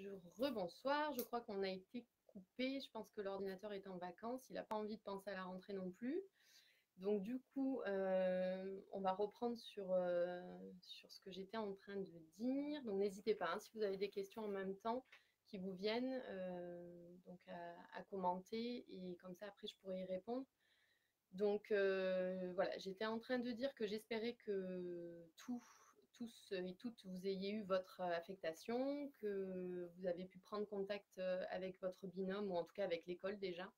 je rebonsoir. Je crois qu'on a été coupé. Je pense que l'ordinateur est en vacances. Il n'a pas envie de penser à la rentrée non plus. Donc du coup, euh, on va reprendre sur, euh, sur ce que j'étais en train de dire. Donc n'hésitez pas, hein, si vous avez des questions en même temps qui vous viennent, euh, donc à, commenter et comme ça après je pourrai y répondre. Donc voilà, j'étais en train de dire que j'espérais que tous et toutes vous ayez eu votre affectation, que vous avez pu prendre contact avec votre binôme ou en tout cas avec l'école déjà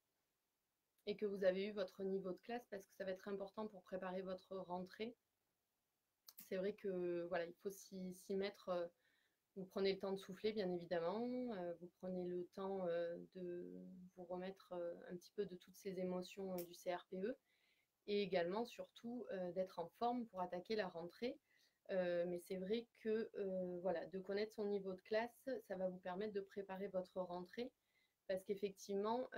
et que vous avez eu votre niveau de classe parce que ça va être important pour préparer votre rentrée. C'est vrai que voilà, il faut s'y mettre. Euh, vous prenez le temps de souffler, bien évidemment. Euh, vous prenez le temps euh, de vous remettre un petit peu de toutes ces émotions du CRPE et également, surtout, d'être en forme pour attaquer la rentrée. Mais c'est vrai que voilà, de connaître son niveau de classe, ça va vous permettre de préparer votre rentrée parce qu'effectivement,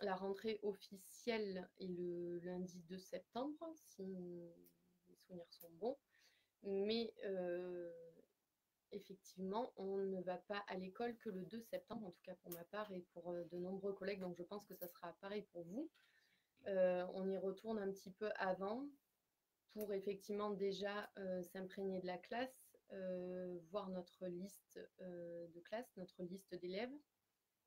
la rentrée officielle est le lundi 2 septembre, si mes souvenirs sont bons. Mais euh, effectivement, on ne va pas à l'école que le 2 septembre, en tout cas pour ma part et pour euh, de nombreux collègues, donc je pense que ça sera pareil pour vous. Euh, on y retourne un petit peu avant pour effectivement déjà s'imprégner de la classe, voir notre liste de classe, notre liste d'élèves,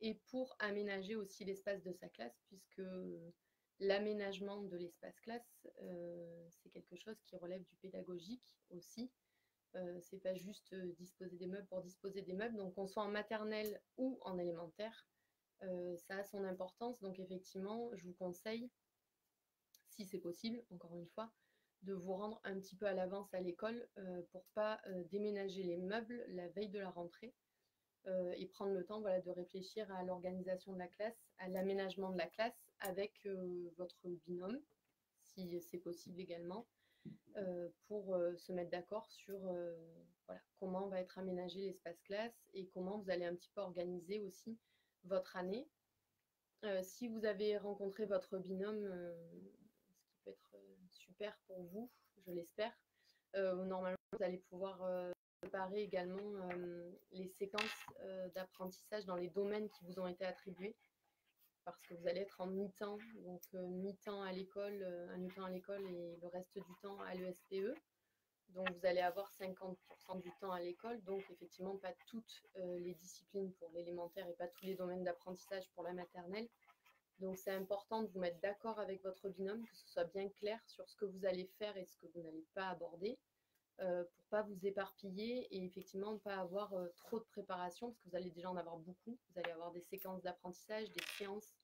et pour aménager aussi l'espace de sa classe, puisque l'aménagement de l'espace classe, euh, c'est quelque chose qui relève du pédagogique aussi. Euh, c'est pas juste euh, disposer des meubles pour disposer des meubles. Donc, qu'on soit en maternelle ou en élémentaire, euh, ça a son importance. Donc, effectivement, je vous conseille, si c'est possible, encore une fois, de vous rendre un petit peu à l'avance à l'école pour pas déménager les meubles la veille de la rentrée euh, et prendre le temps voilà, de réfléchir à l'organisation de la classe, à l'aménagement de la classe avec euh, votre binôme, si c'est possible également, euh, pour se mettre d'accord sur voilà, comment va être aménagé l'espace classe et comment vous allez un petit peu organiser aussi votre année. si vous avez rencontré votre binôme, ce qui peut être super pour vous, je l'espère, normalement vous allez pouvoir préparer également euh, les séquences euh, d'apprentissage dans les domaines qui vous ont été attribués parce que vous allez être en mi-temps, donc euh, mi-temps à l'école, un mi-temps à l'école et le reste du temps à l'ESPE. Donc vous allez avoir 50% du temps à l'école, donc effectivement pas toutes les disciplines pour l'élémentaire et pas tous les domaines d'apprentissage pour la maternelle. Donc c'est important de vous mettre d'accord avec votre binôme, que ce soit bien clair sur ce que vous allez faire et ce que vous n'allez pas aborder. Euh, pour pas vous éparpiller et effectivement pas avoir euh, trop de préparation parce que vous allez déjà en avoir beaucoup. Vous allez avoir des séquences d'apprentissage, des séances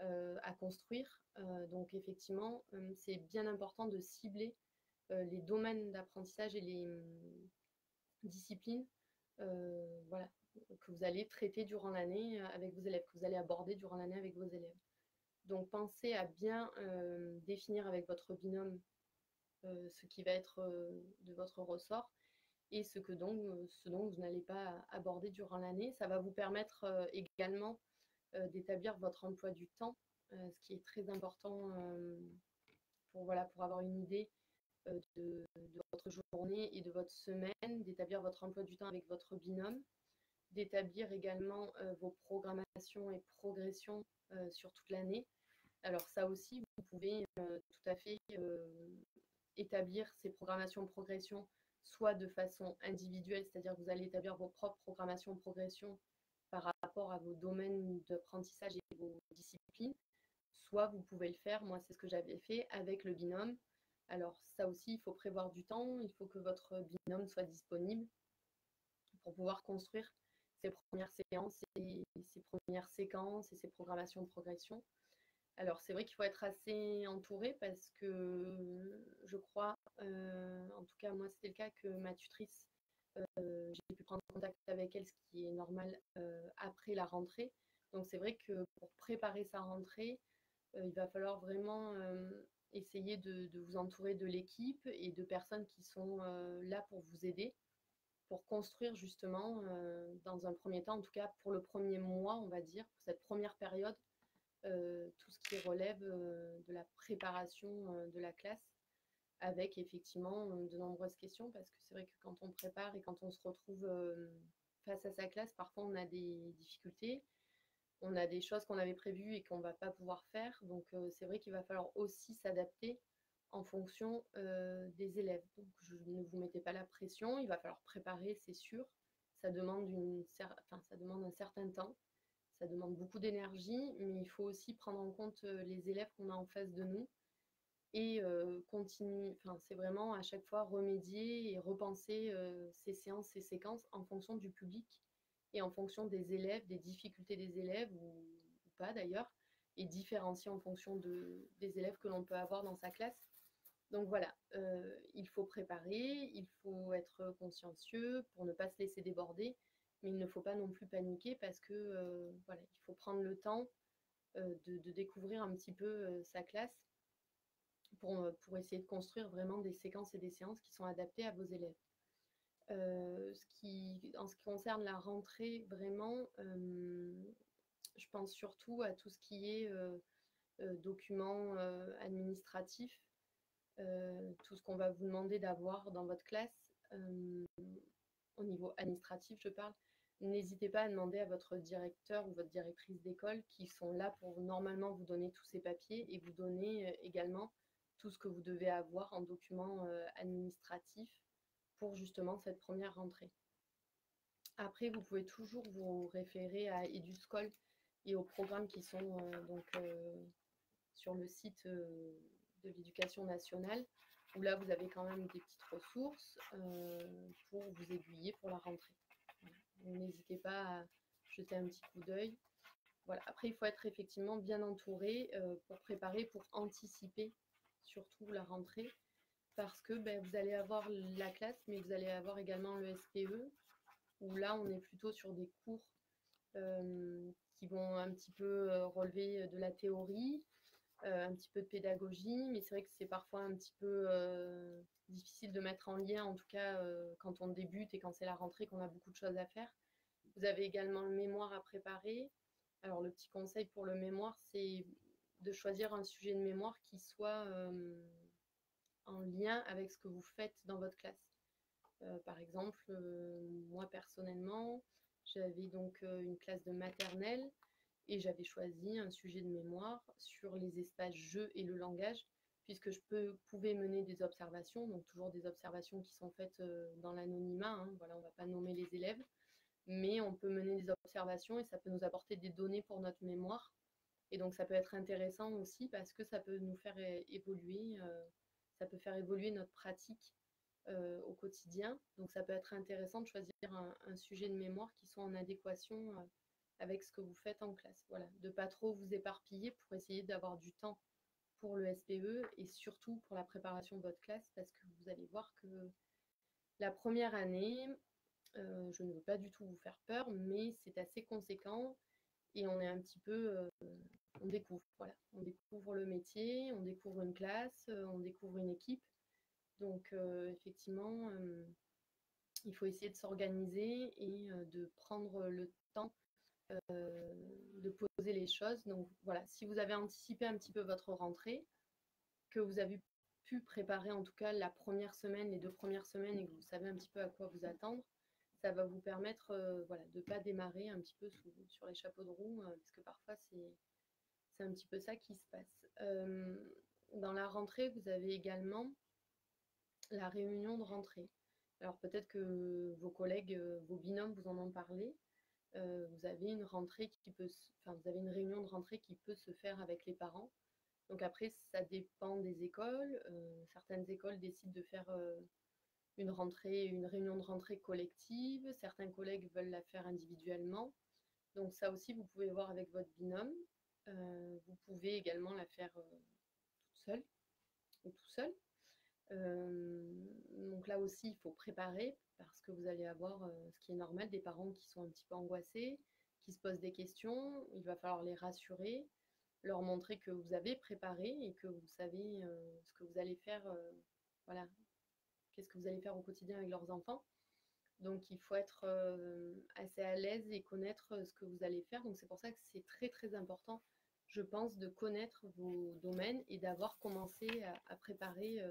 euh, à construire. donc effectivement, c'est bien important de cibler les domaines d'apprentissage et les hum, disciplines voilà, que vous allez traiter durant l'année avec vos élèves, que vous allez aborder durant l'année avec vos élèves. Donc pensez à bien définir avec votre binôme euh, ce qui va être euh, de votre ressort et ce, que donc, euh, ce dont vous n'allez pas aborder durant l'année. Ça va vous permettre également d'établir votre emploi du temps, ce qui est très important pour, voilà, pour avoir une idée de, votre journée et de votre semaine, d'établir votre emploi du temps avec votre binôme, d'établir également vos programmations et progressions sur toute l'année. Alors ça aussi, vous pouvez tout à fait établir ces programmations progression soit de façon individuelle, c'est-à-dire que vous allez établir vos propres programmations progression par rapport à vos domaines d'apprentissage et vos disciplines, soit vous pouvez le faire, moi c'est ce que j'avais fait avec le binôme. Alors ça aussi, il faut prévoir du temps, il faut que votre binôme soit disponible pour pouvoir construire ces premières séances et ces premières séquences et ces programmations de progression. Alors c'est vrai qu'il faut être assez entouré parce que je crois, euh, en tout cas moi c'était le cas que ma tutrice, euh, j'ai pu prendre contact avec elle, ce qui est normal euh, après la rentrée. Donc c'est vrai que pour préparer sa rentrée, il va falloir vraiment essayer de, vous entourer de l'équipe et de personnes qui sont là pour vous aider, pour construire justement, dans un premier temps, en tout cas pour le premier mois, on va dire, pour cette première période, euh, tout ce qui relève euh, de la préparation euh, de la classe avec effectivement de nombreuses questions parce que c'est vrai que quand on prépare et quand on se retrouve face à sa classe, parfois on a des difficultés, on a des choses qu'on avait prévues et qu'on ne va pas pouvoir faire. Donc c'est vrai qu'il va falloir aussi s'adapter en fonction des élèves. Donc je, ne vous mettez pas la pression, il va falloir préparer, c'est sûr. Ça demande, un certain temps, ça demande beaucoup d'énergie, mais il faut aussi prendre en compte les élèves qu'on a en face de nous et continuer, enfin c'est vraiment à chaque fois remédier et repenser ces séances, ces séquences en fonction du public et en fonction des élèves, des difficultés des élèves ou, pas d'ailleurs, et différencier en fonction de, des élèves que l'on peut avoir dans sa classe. Donc voilà, il faut préparer, il faut être consciencieux pour ne pas se laisser déborder, mais il ne faut pas non plus paniquer parce que voilà, il faut prendre le temps de, découvrir un petit peu sa classe pour, essayer de construire vraiment des séquences et des séances qui sont adaptées à vos élèves. en ce qui concerne la rentrée, vraiment, je pense surtout à tout ce qui est documents administratifs, tout ce qu'on va vous demander d'avoir dans votre classe, au niveau administratif, je parle. N'hésitez pas à demander à votre directeur ou votre directrice d'école qui sont là pour normalement vous donner tous ces papiers et vous donner également tout ce que vous devez avoir en documents euh, administratifs pour justement cette première rentrée. Après, vous pouvez toujours vous référer à EduScol et aux programmes qui sont euh, donc euh, sur le site de l'éducation nationale, où là vous avez quand même des petites ressources pour vous aiguiller pour la rentrée. N'hésitez pas à jeter un petit coup d'œil. Voilà. Après, il faut être effectivement bien entouré pour préparer, pour anticiper surtout la rentrée, parce que ben, vous allez avoir la classe, mais vous allez avoir également le SPE, où là, on est plutôt sur des cours euh, qui vont un petit peu euh, relever de la théorie, euh, un petit peu de pédagogie, mais c'est vrai que c'est parfois un petit peu difficile de mettre en lien, en tout cas quand on débute et quand c'est la rentrée, qu'on a beaucoup de choses à faire. Vous avez également le mémoire à préparer. Alors le petit conseil pour le mémoire, c'est de choisir un sujet de mémoire qui soit euh, en lien avec ce que vous faites dans votre classe. Euh, par exemple, euh, moi personnellement, j'avais donc une classe de maternelle et j'avais choisi un sujet de mémoire sur les espaces jeux et le langage, puisque je peux, pouvais mener des observations, donc toujours des observations qui sont faites dans l'anonymat, hein, voilà, on ne va pas nommer les élèves, mais on peut mener des observations et ça peut nous apporter des données pour notre mémoire et donc ça peut être intéressant aussi parce que ça peut nous faire évoluer, euh, ça peut faire évoluer notre pratique euh, au quotidien. Donc ça peut être intéressant de choisir un, sujet de mémoire qui soit en adéquation euh, avec ce que vous faites en classe. Voilà, de pas trop vous éparpiller pour essayer d'avoir du temps pour le SPE et surtout pour la préparation de votre classe parce que vous allez voir que la première année, je ne veux pas du tout vous faire peur, mais c'est assez conséquent et on est un petit peu on découvre. Voilà, on découvre le métier, on découvre une classe, euh, on découvre une équipe. Donc euh, effectivement, euh, il faut essayer de s'organiser et de prendre le temps de poser les choses. Donc voilà, si vous avez anticipé un petit peu votre rentrée, que vous avez pu préparer en tout cas la première semaine, les deux premières semaines et que vous savez un petit peu à quoi vous attendre, ça va vous permettre voilà, de ne pas démarrer un petit peu sur les chapeaux de roue, parce que parfois c'est c'est un petit peu ça qui se passe. Euh, dans la rentrée, vous avez également la réunion de rentrée. Alors peut-être que vos collègues, euh, vos binômes vous en ont parlé. Euh, vous avez une réunion de rentrée qui peut se faire avec les parents. Donc après, ça dépend des écoles. certaines écoles décident de faire une rentrée, une réunion de rentrée collective. Certains collègues veulent la faire individuellement. Donc ça aussi, vous pouvez voir avec votre binôme. Euh, vous pouvez également la faire euh, toute seule ou tout seul. Euh, donc là aussi, il faut préparer parce que vous allez avoir ce qui est normal, des parents qui sont un petit peu angoissés, qui se posent des questions. Il va falloir les rassurer, leur montrer que vous avez préparé et que vous savez ce que vous allez faire. voilà, qu'est-ce que vous allez faire au quotidien avec leurs enfants. Donc il faut être assez à l'aise et connaître ce que vous allez faire. Donc c'est pour ça que c'est très très important je pense, de connaître vos domaines et d'avoir commencé à, préparer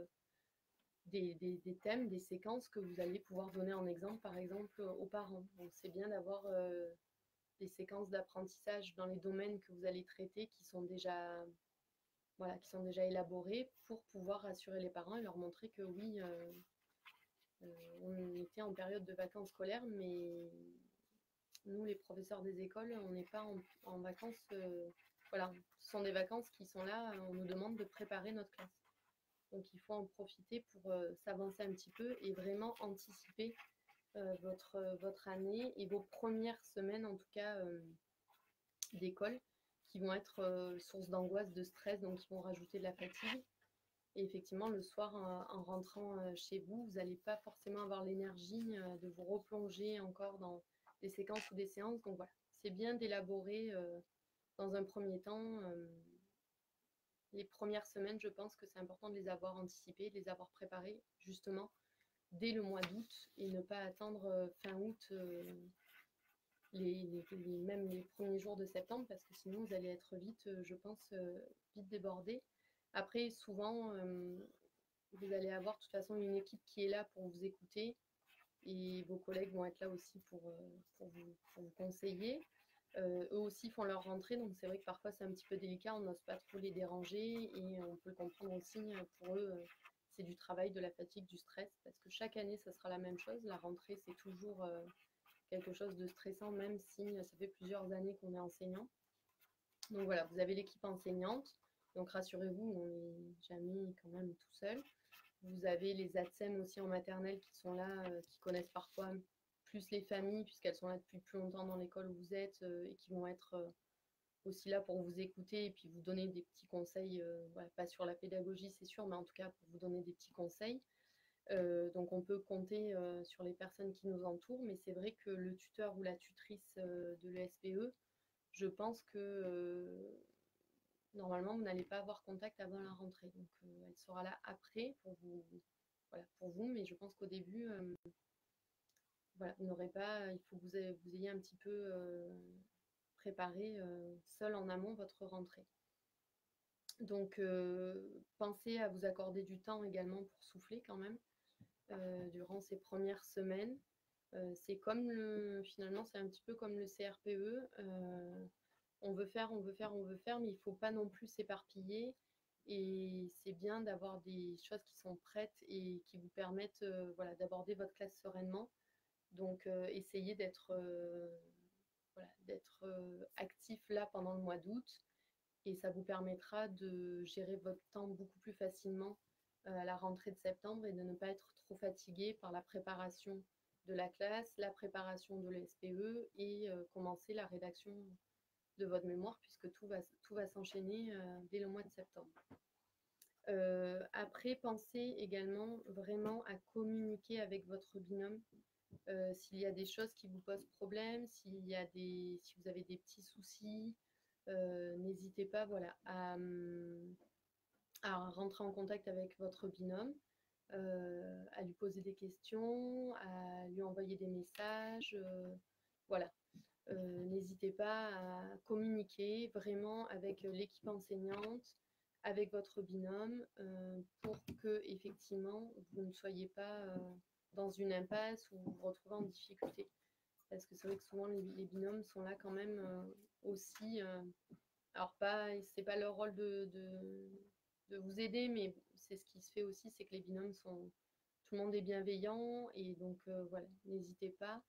euh, des, thèmes, des séquences que vous allez pouvoir donner en exemple, par exemple, aux parents. Donc c'est bien d'avoir des séquences d'apprentissage dans les domaines que vous allez traiter qui sont déjà voilà, qui sont déjà élaborés pour pouvoir rassurer les parents et leur montrer que oui, euh, euh, on était en période de vacances scolaires, mais nous, les professeurs des écoles, on n'est pas en, vacances. Euh, voilà, ce sont des vacances qui sont là, on nous demande de préparer notre classe. Donc il faut en profiter pour s'avancer un petit peu et vraiment anticiper votre, votre année et vos premières semaines, en tout cas, d'école qui vont être euh, source d'angoisse, de stress, donc qui vont rajouter de la fatigue. Et effectivement, le soir, en rentrant euh, chez vous, vous n'allez pas forcément avoir l'énergie euh, de vous replonger encore dans des séquences ou des séances. Donc voilà, c'est bien d'élaborer dans un premier temps les premières semaines. Je pense que c'est important de les avoir anticipées, de les avoir préparées justement dès le mois d'août et ne pas attendre fin août les, même les premiers jours de septembre, parce que sinon vous allez être vite, euh, je pense, euh, vite débordé. Après, souvent, euh, vous allez avoir de toute façon une équipe qui est là pour vous écouter et vos collègues vont être là aussi pour, vous, conseiller. Eux aussi font leur rentrée, donc c'est vrai que parfois c'est un petit peu délicat, on n'ose pas trop les déranger et on peut comprendre aussi pour eux c'est du travail, de la fatigue, du stress, parce que chaque année ça sera la même chose. La rentrée c'est toujours quelque chose de stressant, même si ça fait plusieurs années qu'on est enseignant. Donc voilà, vous avez l'équipe enseignante. Donc rassurez-vous, on n'est jamais quand même tout seul. Vous avez les ATSEM aussi en maternelle qui sont là, euh, qui connaissent parfois plus les familles, puisqu'elles sont là depuis plus longtemps dans l'école où vous êtes euh, et qui vont être euh, aussi là pour vous écouter et puis vous donner des petits conseils, pas sur la pédagogie c'est sûr, mais en tout cas pour vous donner des petits conseils. Euh, donc on peut compter euh, sur les personnes qui nous entourent, mais c'est vrai que le tuteur ou la tutrice euh, de l'ESPE, je pense que normalement vous n'allez pas avoir contact avant la rentrée. Donc elle sera là après pour vous, voilà, pour vous mais je pense qu'au début, voilà, pas, il faut que vous, vous ayez un petit peu préparé seul en amont votre rentrée. Donc, pensez à vous accorder du temps également pour souffler quand même. Euh, durant ces premières semaines. Euh, c'est comme le, finalement, c'est un petit peu comme le CRPE. Euh, on veut faire, on veut faire, on veut faire, mais il ne faut pas non plus s'éparpiller. Et c'est bien d'avoir des choses qui sont prêtes et qui vous permettent voilà, d'aborder votre classe sereinement. Donc, essayez d'être voilà, d'être actif là pendant le mois d'août et ça vous permettra de gérer votre temps beaucoup plus facilement à la rentrée de septembre et de ne pas être trop fatigué par la préparation de la classe, la préparation de l'SPE et euh, commencer la rédaction de votre mémoire puisque tout va, tout va s'enchaîner euh, dès le mois de septembre. Euh, après, pensez également vraiment à communiquer avec votre binôme s'il y a des choses qui vous posent problème, s'il y a des, si vous avez des petits soucis, n'hésitez pas voilà, à, hum, à rentrer en contact avec votre binôme, euh, à lui poser des questions, à lui envoyer des messages. Euh, voilà. Euh, n'hésitez pas à communiquer vraiment avec l'équipe enseignante, avec votre binôme, pour que effectivement vous ne soyez pas dans une impasse ou vous retrouvez en difficulté. Parce que c'est vrai que souvent les, binômes sont là quand même aussi. alors pas, c'est pas leur rôle de vous aider, mais c'est ce qui se fait aussi, c'est que les binômes sont, tout le monde est bienveillant et donc euh, voilà, n'hésitez pas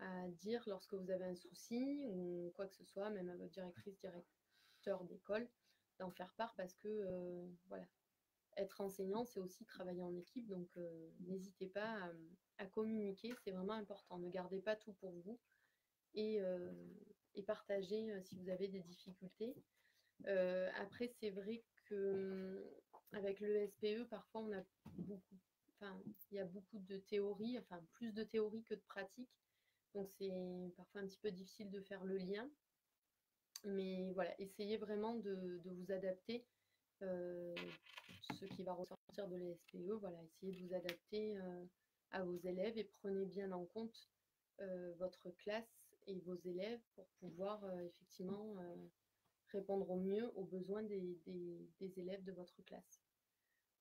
à dire lorsque vous avez un souci ou quoi que ce soit, même à votre directrice, directeur d'école, d'en faire part parce que euh, voilà, être enseignant, c'est aussi travailler en équipe, donc euh, n'hésitez pas à, communiquer, c'est vraiment important. Ne gardez pas tout pour vous et, et partagez si vous avez des difficultés. après, c'est vrai que avec le SPE, parfois on a beaucoup, enfin, il y a beaucoup de théorie, enfin plus de théorie que de pratique. Donc c'est parfois un petit peu difficile de faire le lien. Mais voilà, essayez vraiment de, vous adapter. Euh, ce qui va ressortir de l'ESPE, voilà, essayez de vous adapter euh, à vos élèves et prenez bien en compte euh, votre classe et vos élèves pour pouvoir effectivement répondre au mieux aux besoins des, élèves de votre classe.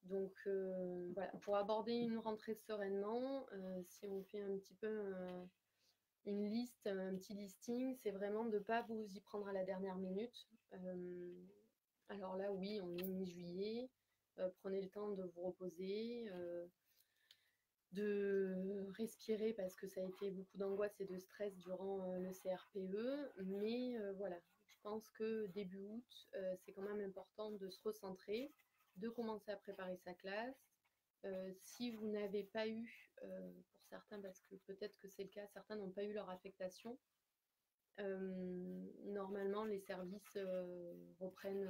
Donc voilà, pour aborder une rentrée sereinement, si on fait un petit peu une liste, un petit listing, c'est vraiment de ne pas vous y prendre à la dernière minute. Alors là, oui, on est mi-juillet, prenez le temps de vous reposer, de respirer parce que ça a été beaucoup d'angoisse et de stress durant le CRPE. Mais voilà, je pense que début août, c'est quand même important de se recentrer, de commencer à préparer sa classe. si vous n'avez pas eu, pour certains, parce que peut-être que c'est le cas, certains n'ont pas eu leur affectation, normalement les services reprennent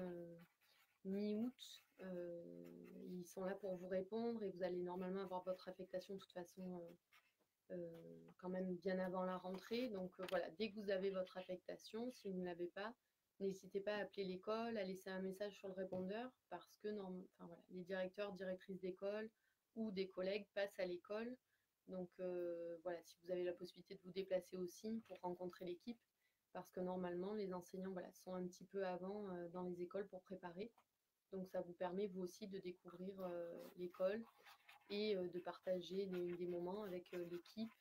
mi-août. ils sont là pour vous répondre et vous allez normalement avoir votre affectation de toute façon quand même bien avant la rentrée. Donc voilà, dès que vous avez votre affectation, si vous ne l'avez pas, N'hésitez pas à appeler l'école, à laisser un message sur le répondeur parce que les directeurs, directrices d'école ou des collègues passent à l'école. Donc euh, voilà, si vous avez la possibilité de vous déplacer aussi pour rencontrer l'équipe, parce que normalement les enseignants sont un petit peu avant euh, dans les écoles pour préparer. Donc ça vous permet vous aussi de découvrir euh, l'école et de partager des, moments avec l'équipe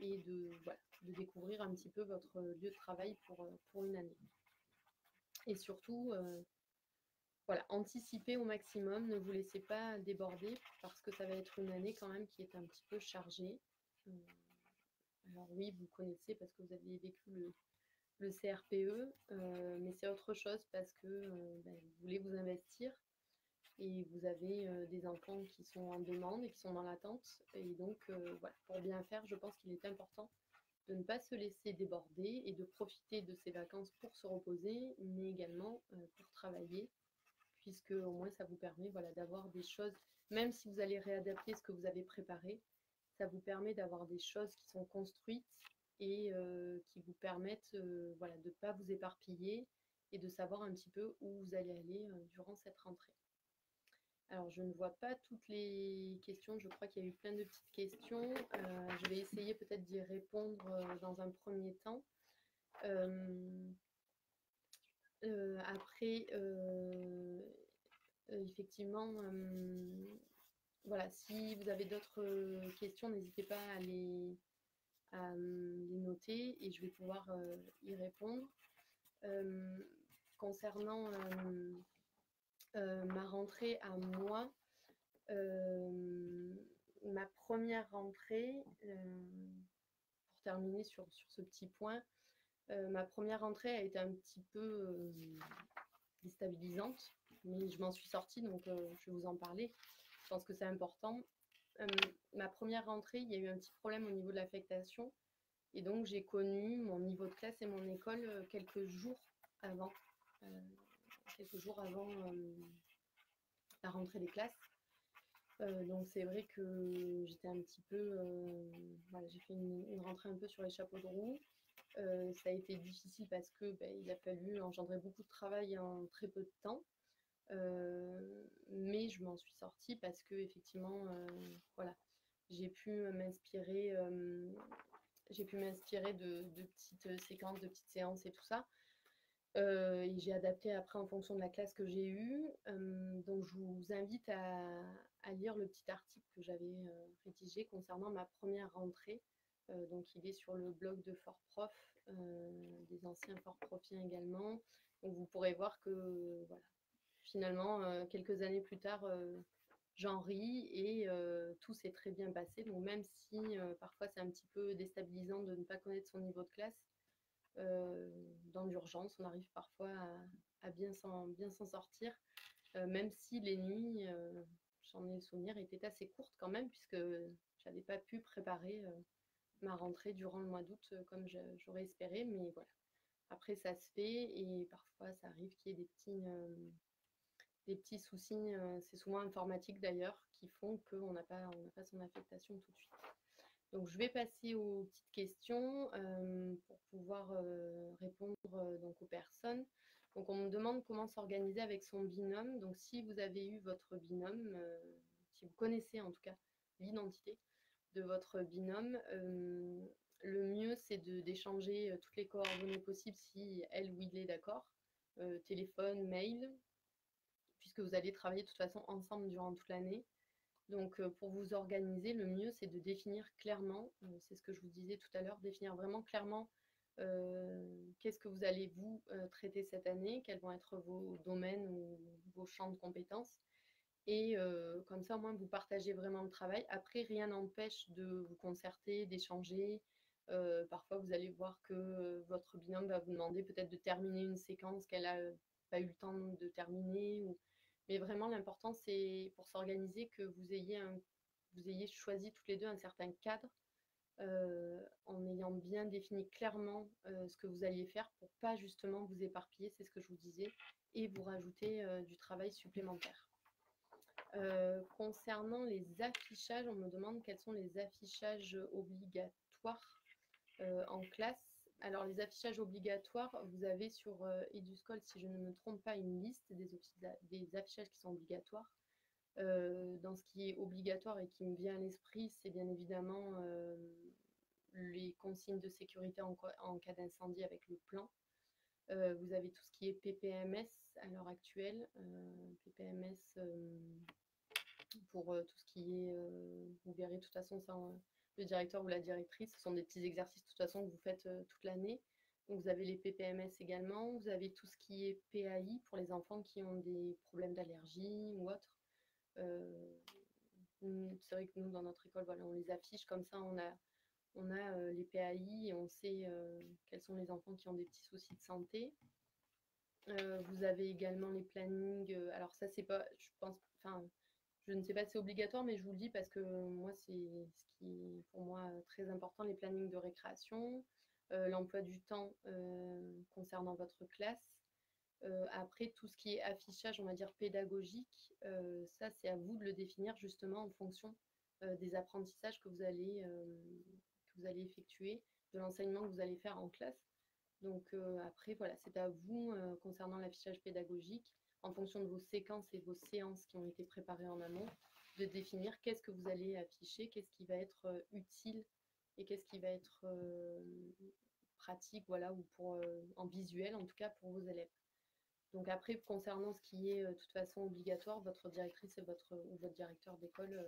et de, découvrir un petit peu votre lieu de travail pour, pour une année. Et surtout, euh, voilà, anticipez au maximum, ne vous laissez pas déborder parce que ça va être une année quand même qui est un petit peu chargée. Euh, alors oui, vous connaissez parce que vous avez vécu le, CRPE, euh, mais c'est autre chose parce que ben, vous voulez vous investir et vous avez des enfants qui sont en demande et qui sont dans l'attente. Et donc, voilà, pour bien faire, je pense qu'il est important de ne pas se laisser déborder et de profiter de ces vacances pour se reposer, mais également euh, pour travailler, puisque au moins ça vous permet voilà, d'avoir des choses, même si vous allez réadapter ce que vous avez préparé, ça vous permet d'avoir des choses qui sont construites et qui vous permettent voilà, de ne pas vous éparpiller et de savoir un petit peu où vous allez aller durant cette rentrée. Alors, je ne vois pas toutes les questions. Je crois qu'il y a eu plein de petites questions. Je vais essayer peut-être d'y répondre dans un premier temps. Après, effectivement, voilà, si vous avez d'autres questions, n'hésitez pas à les, à les, noter et je vais pouvoir y répondre. concernant euh, ma rentrée à moi, euh, ma première rentrée, euh, pour terminer sur, ce petit point, ma première rentrée a été un petit peu déstabilisante, mais je m'en suis sortie, donc je vais vous en parler. Je pense que c'est important. Ma première rentrée, il y a eu un petit problème au niveau de l'affectation. Et donc, j'ai connu mon niveau de classe et mon école quelques jours avant quelques jours avant la rentrée des classes. Donc c'est vrai que j'étais un petit peu, euh, j'ai fait une, rentrée un peu sur les chapeaux de roue. ça a été difficile parce que ben, il a fallu engendrer beaucoup de travail en très peu de temps. Mais je m'en suis sortie parce que effectivement, voilà, j'ai pu m'inspirer, j'ai pu m'inspirer de, petites séquences, de petites séances et tout ça. Euh, et j'ai adapté après en fonction de la classe que j'ai eue. Euh, donc je vous invite à, lire le petit article que j'avais euh, rédigé concernant ma première rentrée. donc il est sur le blog de Fort Prof, des anciens Fort Profiens également. Donc vous pourrez voir que voilà, finalement, quelques années plus tard, j'en ris et tout s'est très bien passé. Donc même si parfois c'est un petit peu déstabilisant de ne pas connaître son niveau de classe, euh, dans l'urgence. On arrive parfois à, bien s'en sortir, euh, même si les nuits, euh, j'en ai le souvenir, étaient assez courtes quand même, puisque j'avais pas pu préparer ma rentrée durant le mois d'août comme j'aurais espéré, mais voilà. Après, ça se fait et parfois, ça arrive qu'il y ait des petits, des petits soucis, c'est souvent informatique d'ailleurs, qui font qu'on n'a pas, son affectation tout de suite. Donc, je vais passer aux petites questions euh, pour pouvoir euh, répondre euh, donc, aux personnes. Donc, on me demande comment s'organiser avec son binôme. Donc, si vous avez eu votre binôme, si vous connaissez en tout cas l'identité de votre binôme, le mieux c'est d'échanger toutes les coordonnées possibles si elle ou il est d'accord. téléphone, mail, puisque vous allez travailler de toute façon ensemble durant toute l'année. Donc pour vous organiser, le mieux c'est de définir clairement, c'est ce que je vous disais tout à l'heure, définir vraiment clairement qu'est-ce que vous allez vous traiter cette année, quels vont être vos domaines ou vos champs de compétences. Et comme ça, au moins, vous partagez vraiment le travail. Après, rien n'empêche de vous concerter, d'échanger. parfois, vous allez voir que votre binôme va vous demander peut-être de terminer une séquence qu'elle n'a pas eu le temps de terminer. Mais vraiment, l'important, c'est pour s'organiser que vous ayez, choisi toutes les deux un certain cadre en ayant bien défini clairement ce que vous alliez faire pour pas justement vous éparpiller, c'est ce que je vous disais, et vous rajouter du travail supplémentaire. Euh, concernant les affichages, on me demande quels sont les affichages obligatoires euh, en classe. Alors les affichages obligatoires, vous avez sur euh, Eduscol, si je ne me trompe pas, une liste des, affichages qui sont obligatoires. dans ce qui est obligatoire et qui me vient à l'esprit, c'est bien évidemment les consignes de sécurité en, en cas d'incendie avec le plan. vous avez tout ce qui est PPMS à l'heure actuelle. PPMS, pour euh, tout ce qui est, euh, vous verrez de toute façon ça, le directeur ou la directrice, ce sont des petits exercices de toute façon que vous faites euh, toute l'année. Vous avez les PPMS également, vous avez tout ce qui est PAI pour les enfants qui ont des problèmes d'allergie ou autre. c'est vrai que nous, dans notre école, voilà, on les affiche comme ça, on a, on a les PAI et on sait quels sont les enfants qui ont des petits soucis de santé. vous avez également les plannings. alors ça, c'est pas, je pense, enfin, je ne sais pas si c'est obligatoire, mais je vous le dis parce que moi, c'est ce qui est pour moi très important, les plannings de récréation, euh, l'emploi du temps euh, concernant votre classe. Euh, après, tout ce qui est affichage, on va dire pédagogique, ça, c'est à vous de le définir justement en fonction des apprentissages que vous allez, que vous allez effectuer, de l'enseignement que vous allez faire en classe. Donc après, voilà, c'est à vous concernant l'affichage pédagogique en fonction de vos séquences et vos séances qui ont été préparées en amont, de définir qu'est-ce que vous allez afficher, qu'est-ce qui va être euh, utile et qu'est-ce qui va être euh, pratique, voilà, ou pour euh, en visuel en tout cas pour vos élèves. Donc après, concernant ce qui est de toute façon obligatoire, votre directrice ou votre directeur d'école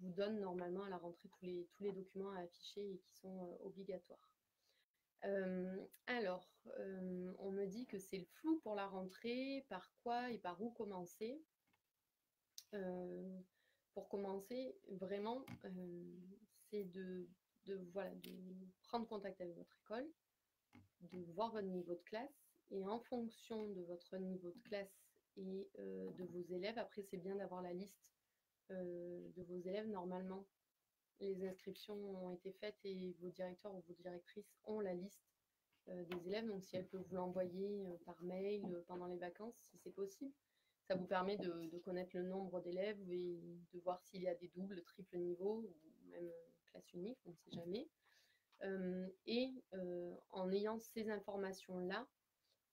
vous donne normalement à la rentrée tous les documents à afficher et qui sont obligatoires. Alors, on me dit que c'est le flou pour la rentrée, par quoi et par où commencer? Pour commencer, vraiment, c'est de prendre contact avec votre école, de voir votre niveau de classe, et en fonction de votre niveau de classe et de vos élèves, après c'est bien d'avoir la liste de vos élèves normalement les inscriptions ont été faites et vos directeurs ou vos directrices ont la liste euh, des élèves. Donc, si elle peut vous l'envoyer euh, par mail euh, pendant les vacances, si c'est possible, ça vous permet de, connaître le nombre d'élèves et de voir s'il y a des doubles, triples niveaux ou même classe unique, on ne sait jamais. et en ayant ces informations-là,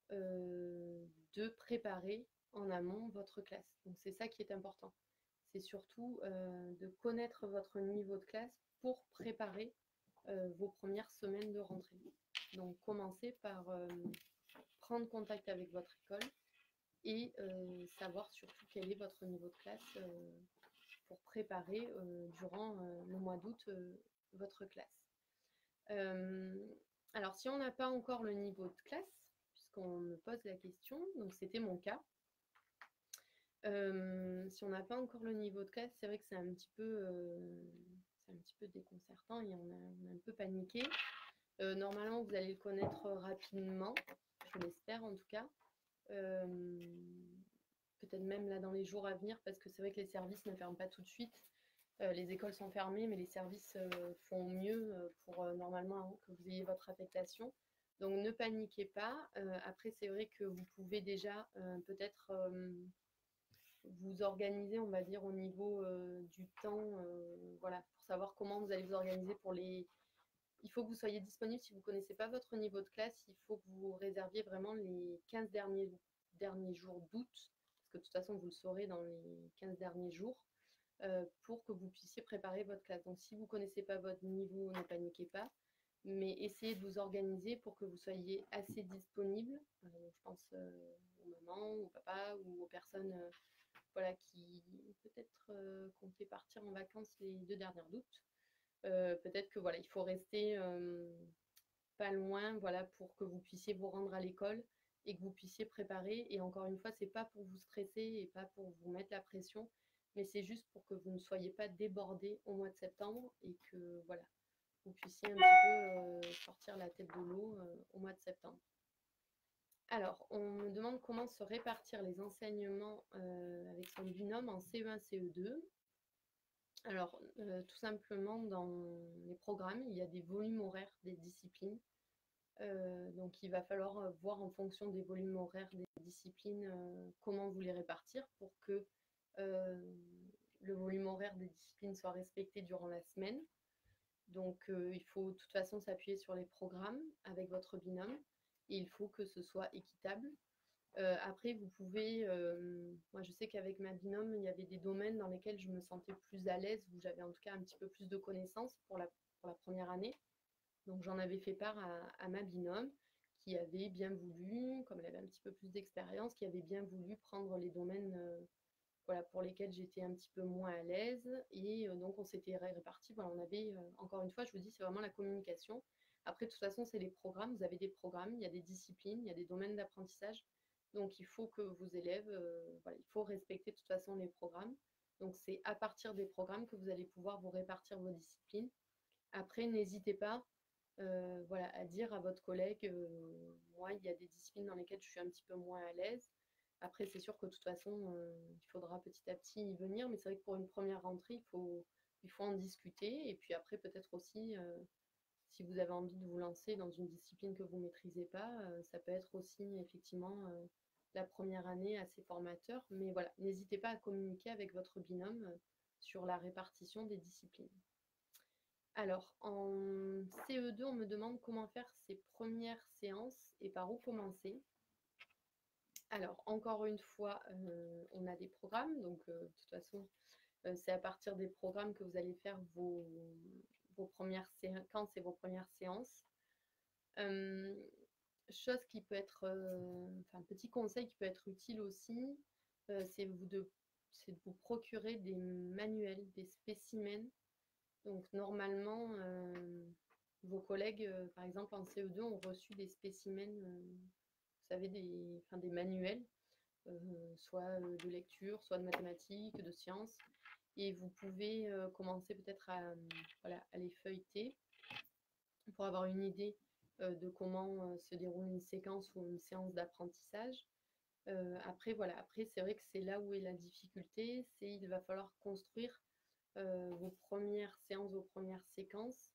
de préparer en amont votre classe. Donc, c'est ça qui est important c'est surtout euh, de connaître votre niveau de classe pour préparer euh, vos premières semaines de rentrée. Donc commencez par euh, prendre contact avec votre école et savoir surtout quel est votre niveau de classe pour préparer durant le mois d'août votre classe. alors si on n'a pas encore le niveau de classe, puisqu'on me pose la question, donc c'était mon cas, si on n'a pas encore le niveau de classe, c'est vrai que c'est un petit peu, un petit peu déconcertant et on a, un peu paniqué. normalement, vous allez le connaître rapidement, je l'espère en tout cas. Peut-être même là dans les jours à venir, parce que c'est vrai que les services ne ferment pas tout de suite. les écoles sont fermées, mais les services font mieux pour normalement que vous ayez votre affectation. Donc ne paniquez pas. après, c'est vrai que vous pouvez déjà peut-être vous organiser, on va dire, au niveau euh, du temps, euh, voilà, pour savoir comment vous allez vous organiser pour les... Il faut que vous soyez disponible si vous ne connaissez pas votre niveau de classe, il faut que vous réserviez vraiment les 15 derniers, derniers jours d'août, parce que de toute façon, vous le saurez dans les 15 derniers jours, euh, pour que vous puissiez préparer votre classe. Donc si vous ne connaissez pas votre niveau, ne paniquez pas. mais essayez de vous organiser pour que vous soyez assez disponible. je pense aux mamans, aux papas ou aux personnes voilà, qui peut-être comptaient partir en vacances les deux dernières d'août. peut-être que voilà, il faut rester pas loin, voilà, pour que vous puissiez vous rendre à l'école et que vous puissiez préparer. Et encore une fois, c'est pas pour vous stresser et pas pour vous mettre la pression, mais c'est juste pour que vous ne soyez pas débordé au mois de septembre et que voilà, vous puissiez un petit peu sortir la tête de l'eau au mois de septembre. Alors, on me demande comment se répartir les enseignements avec son binôme en CE1, CE2. Alors, tout simplement, dans les programmes, il y a des volumes horaires des disciplines. donc, il va falloir voir en fonction des volumes horaires des disciplines comment vous les répartir pour que le volume horaire des disciplines soit respecté durant la semaine. Donc, il faut de toute façon s'appuyer sur les programmes avec votre binôme il faut que ce soit équitable. Euh, après, vous pouvez, euh, moi je sais qu'avec ma binôme, il y avait des domaines dans lesquels je me sentais plus à l'aise, où j'avais en tout cas un petit peu plus de connaissances pour la, pour la première année. Donc j'en avais fait part à, ma binôme, qui avait bien voulu, comme elle avait un petit peu plus d'expérience, qui avait bien voulu prendre les domaines euh, voilà, pour lesquels j'étais un petit peu moins à l'aise. Et donc on s'était répartis. Voilà, on avait, encore une fois, je vous dis, c'est vraiment la communication. Après, de toute façon, c'est les programmes. Vous avez des programmes, il y a des disciplines, il y a des domaines d'apprentissage. Donc, il faut que vos élèves, euh, il faut respecter de toute façon les programmes. Donc, c'est à partir des programmes que vous allez pouvoir vous répartir vos disciplines. Après, n'hésitez pas euh, voilà, à dire à votre collègue, euh, moi, il y a des disciplines dans lesquelles je suis un petit peu moins à l'aise. Après, c'est sûr que de toute façon, il faudra petit à petit y venir, mais c'est vrai que pour une première rentrée, il faut, il faut en discuter. Et puis après, peut-être aussi, si vous avez envie de vous lancer dans une discipline que vous ne maîtrisez pas, euh, ça peut être aussi effectivement euh, la première année assez formateur. Mais voilà, n'hésitez pas à communiquer avec votre binôme euh, sur la répartition des disciplines. Alors, en CE2, on me demande comment faire ses premières séances et par où commencer. Alors, encore une fois, on a des programmes, donc de toute façon, c'est à partir des programmes que vous allez faire vos, premières séances et vos premières séances. chose qui peut être, enfin, petit conseil qui peut être utile aussi, c'est vous de, de vous procurer des manuels, des spécimens. Donc normalement, vos collègues, par exemple en CE2, ont reçu des spécimens, vous savez, des, enfin, des manuels, soit de lecture, soit de mathématiques, de sciences, et vous pouvez euh, commencer peut-être à, voilà, à, les feuilleter pour avoir une idée euh, de comment euh, se déroule une séquence ou une séance d'apprentissage. après, voilà, après, c'est vrai que c'est là où est la difficulté, c'est il va falloir construire vos premières séances, vos premières séquences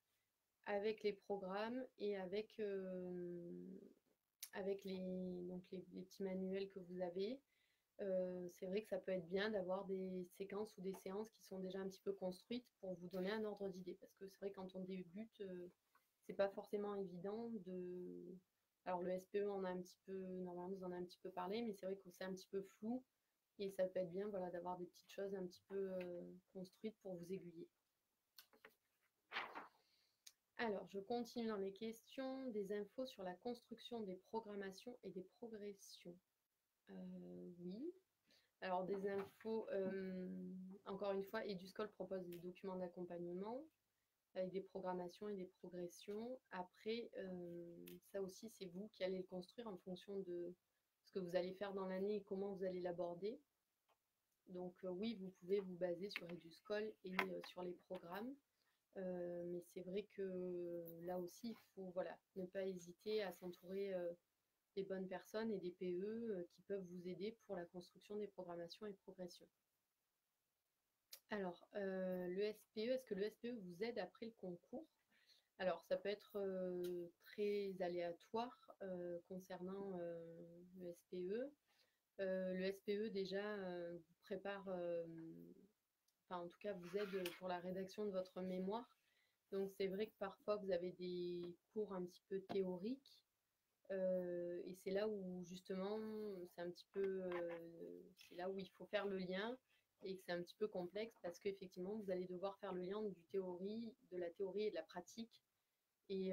avec les programmes et avec, avec les, donc les, petits manuels que vous avez c'est vrai que ça peut être bien d'avoir des séquences ou des séances qui sont déjà un petit peu construites pour vous donner un ordre d'idée. Parce que c'est vrai quand on débute, c'est pas forcément évident de. Alors le SPE, on a un petit peu, normalement, vous en a un petit peu parlé, mais c'est vrai que c'est un petit peu flou et ça peut être bien voilà, d'avoir des petites choses un petit peu construites pour vous aiguiller. Alors, je continue dans les questions. Des infos sur la construction des programmations et des progressions. Euh, oui. Alors, des infos, euh, encore une fois, EduSchool propose des documents d'accompagnement avec des programmations et des progressions. Après, euh, ça aussi, c'est vous qui allez le construire en fonction de ce que vous allez faire dans l'année et comment vous allez l'aborder. Donc oui, vous pouvez vous baser sur EduSchool et sur les programmes. mais c'est vrai que là aussi, il faut ne pas hésiter à s'entourer des bonnes personnes et des PE euh, qui peuvent vous aider pour la construction des programmations et progressions. Alors, euh, le SPE, est-ce que le SPE vous aide après le concours? Alors, ça peut être euh, très aléatoire concernant le SPE. le SPE, déjà, vous prépare, enfin, en tout cas, vous aide pour la rédaction de votre mémoire. Donc, c'est vrai que parfois, vous avez des cours un petit peu théoriques et c'est là où justement, c'est un petit peu, c'est là où il faut faire le lien et que c'est un petit peu complexe parce qu'effectivement, vous allez devoir faire le lien du théorie, de la théorie et de la pratique. Et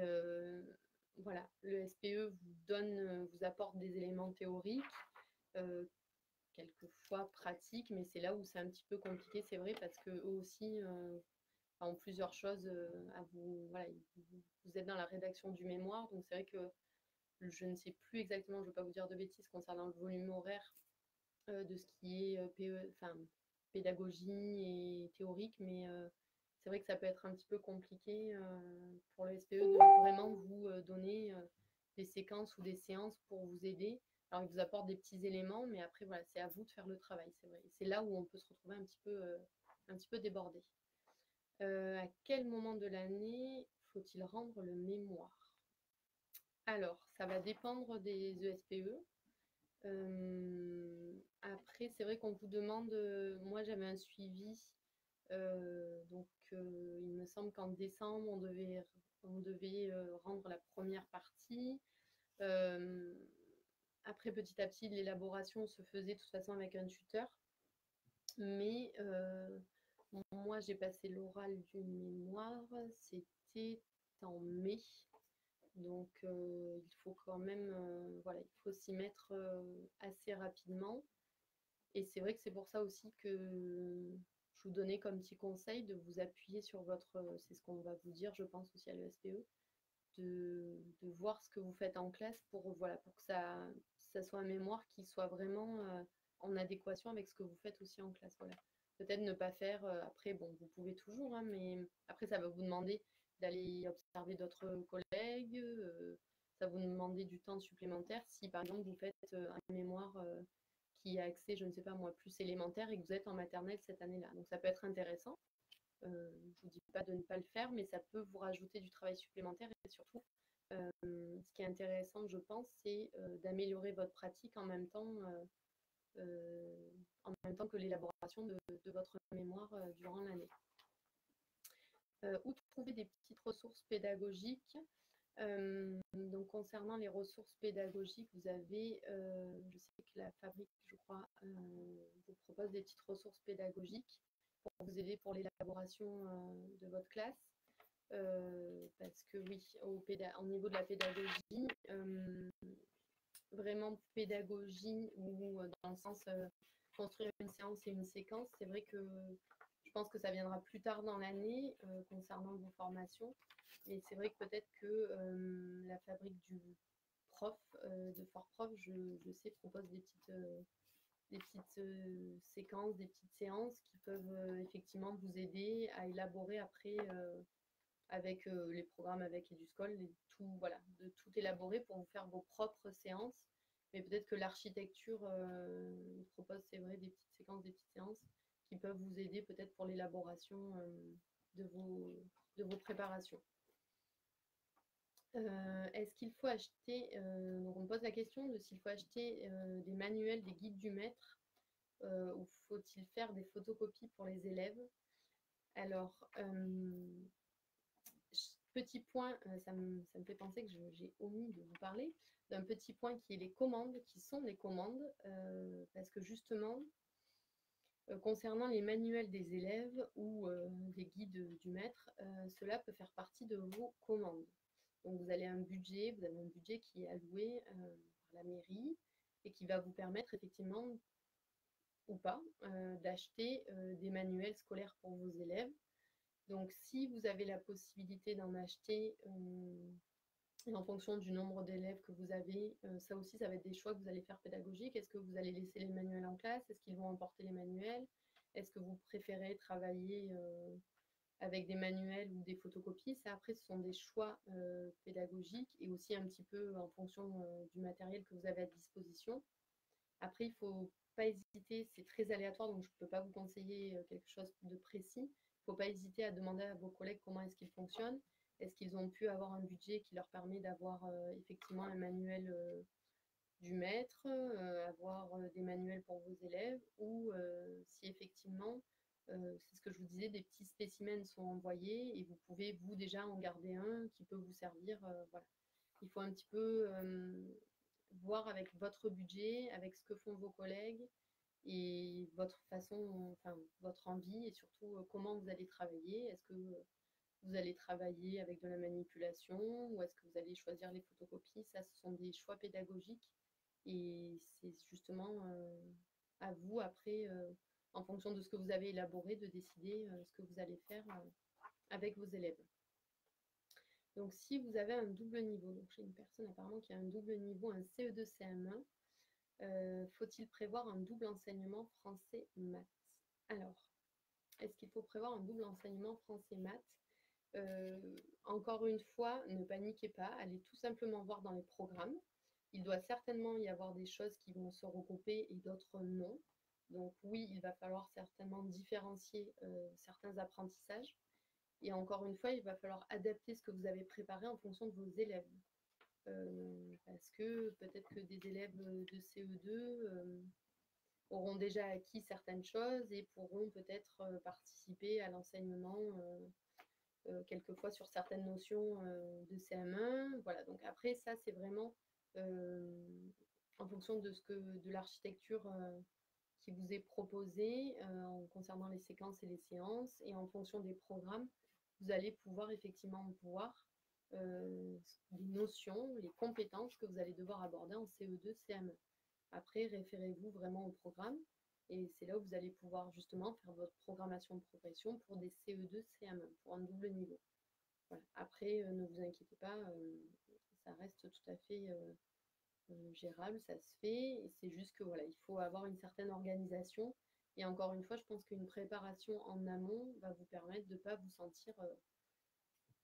voilà, le SPE vous donne, vous apporte des éléments théoriques, quelquefois pratiques, mais c'est là où c'est un petit peu compliqué, c'est vrai, parce que eux aussi ont plusieurs choses à vous. Vous êtes dans la rédaction du mémoire, donc c'est vrai que je ne sais plus exactement, je ne veux pas vous dire de bêtises concernant le volume horaire de ce qui est PE, enfin, pédagogie et théorique, mais c'est vrai que ça peut être un petit peu compliqué pour le SPE de vraiment vous donner des séquences ou des séances pour vous aider. Alors, il vous apporte des petits éléments, mais après, voilà, c'est à vous de faire le travail, c'est vrai. C'est là où on peut se retrouver un petit peu, un petit peu débordé. à quel moment de l'année faut-il rendre le mémoire? Alors, ça va dépendre des ESPE. après, c'est vrai qu'on vous demande, moi j'avais un suivi donc, il me semble qu'en décembre, on devait, on devait rendre la première partie. après, petit à petit, l'élaboration se faisait de toute façon avec un tuteur. Mais moi, j'ai passé l'oral du mémoire, c'était en mai. Donc, il faut quand même, voilà, il faut s'y mettre assez rapidement. Et c'est vrai que c'est pour ça aussi que vous donner comme petit conseil de vous appuyer sur votre, euh, c'est ce qu'on va vous dire, je pense aussi à l'ESPE, de, voir ce que vous faites en classe pour, voilà, pour que ça, ça soit un mémoire qui soit vraiment euh, en adéquation avec ce que vous faites aussi en classe. Voilà. Peut-être ne pas faire, euh, après, bon, vous pouvez toujours, hein, mais après, ça va vous demander d'aller observer d'autres collègues, ça va vous demander du temps supplémentaire si, par exemple, vous faites un mémoire qui a accès, je ne sais pas moi, plus élémentaire et que vous êtes en maternelle cette année-là. Donc ça peut être intéressant. Euh, je vous dis pas de ne pas le faire, mais ça peut vous rajouter du travail supplémentaire et surtout, euh, ce qui est intéressant, je pense, c'est euh, d'améliorer votre pratique en même temps, en même temps que l'élaboration de, de, votre mémoire durant l'année. où trouver des petites ressources pédagogiques donc concernant les ressources pédagogiques, vous avez, je sais que la fabrique, je crois, vous propose des petites ressources pédagogiques pour vous aider pour l'élaboration de votre classe. parce que oui, au, au, niveau de la pédagogie, vraiment pédagogie ou dans le sens construire une séance et une séquence, c'est vrai que pense que ça viendra plus tard dans l'année concernant vos formations. Et c'est vrai que peut-être que euh, la fabrique du prof, euh, de Fort Prof, je, sais, propose des petites, euh, des petites séquences, des petites séances qui peuvent effectivement vous aider à élaborer après avec les programmes avec EduSchool, tout, voilà, de tout élaborer pour vous faire vos propres séances. Mais peut-être que l'architecture propose, c'est vrai, des petites séquences, des petites séances peuvent vous aider peut-être pour l'élaboration de, vos, de vos préparations. Euh, est-ce qu'il faut acheter, euh, donc on pose la question de s'il faut acheter euh, des manuels, des guides du maître, ou faut-il faire des photocopies pour les élèves? Alors, petit point, ça me, ça, me, fait penser que j'ai omis de vous parler d'un petit point qui est les commandes, qui sont les commandes, parce que justement, concernant les manuels des élèves ou des guides du maître, cela peut faire partie de vos commandes. Donc vous avez un budget, vous avez un budget qui est alloué euh, par la mairie et qui va vous permettre effectivement ou pas euh, d'acheter euh, des manuels scolaires pour vos élèves. Donc si vous avez la possibilité d'en acheter en fonction du nombre d'élèves que vous avez, ça aussi ça va être des choix que vous allez faire pédagogiques. Est-ce que vous allez laisser les manuels en classe? Est-ce qu'ils vont emporter les manuels? Est-ce que vous préférez travailler avec des manuels ou des photocopies? Ça, après, ce sont des choix euh, pédagogiques et aussi un petit peu en fonction euh, du matériel que vous avez à disposition. Après, il ne faut pas hésiter, c'est très aléatoire, donc je ne peux pas vous conseiller euh, quelque chose de précis. Il ne faut pas hésiter à demander à vos collègues comment est-ce qu'ils fonctionnent. Est-ce qu'ils ont pu avoir un budget qui leur permet d'avoir effectivement un manuel du maître, avoir des manuels pour vos élèves, ou si effectivement euh, c'est ce que je vous disais, des petits spécimens sont envoyés et vous pouvez vous déjà en garder un qui peut vous servir. Euh, voilà. Il faut un petit peu euh, voir avec votre budget, avec ce que font vos collègues et votre façon, enfin votre envie et surtout comment vous allez travailler. Est-ce que vous allez travailler avec de la manipulation ou est-ce que vous allez choisir les photocopies? Ça, ce sont des choix pédagogiques et c'est justement à vous après, en fonction de ce que vous avez élaboré, de décider ce que vous allez faire avec vos élèves. Donc, si vous avez un double niveau, donc j'ai une personne apparemment qui a un double niveau, un CE2, CM1, euh, faut-il prévoir un double enseignement français-maths? Alors, est-ce qu'il faut prévoir un double enseignement français-maths? Euh, Encore une fois, ne paniquez pas, allez tout simplement voir dans les programmes. Il doit certainement y avoir des choses qui vont se regrouper et d'autres non. Donc oui, il va falloir certainement différencier euh, certains apprentissages. Et encore une fois, il va falloir adapter ce que vous avez préparé en fonction de vos élèves. Euh, parce que peut-être que des élèves de CE2 euh, auront déjà acquis certaines choses et pourront peut-être participer à l'enseignement quelquefois sur certaines notions de CM1. Voilà, donc après ça c'est vraiment en fonction de ce que de l'architecture qui vous est proposée en concernant les séquences et les séances et en fonction des programmes vous allez pouvoir effectivement voir euh, les notions, les compétences que vous allez devoir aborder en CE2, CM1. Après, référez-vous vraiment au programme et c'est là où vous allez pouvoir justement faire votre programmation de progression pour des CE2, CM1, pour un double niveau. Après, euh, ne vous inquiétez pas, euh, ça reste tout à fait gérable, ça se fait. C'est juste que voilà, il faut avoir une certaine organisation et encore une fois, je pense qu'une préparation en amont va vous permettre de ne pas vous sentir euh,